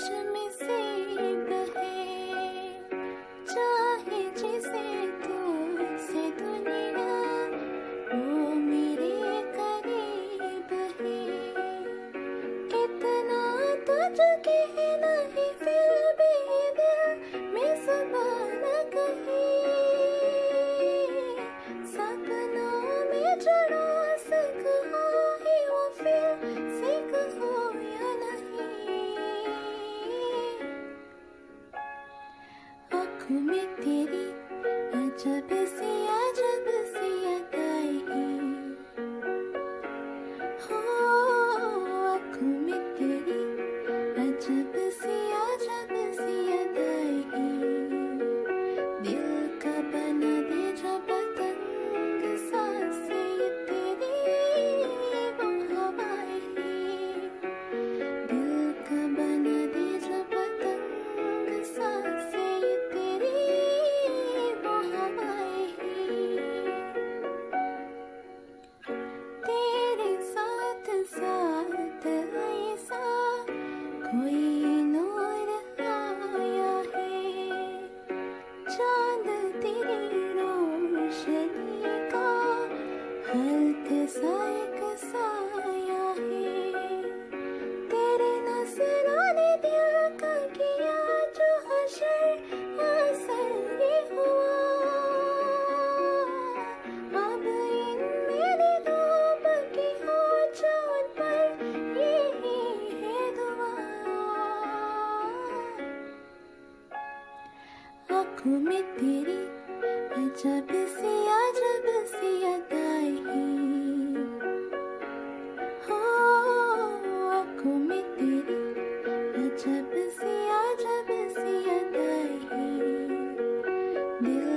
let me see the आँखों में तेरी अजब सी अजब 这 आँखों में तेरी अजब सी अजब सी अदाई हो, आँखों में तेरी अजब सी अजब सी अदाई दिल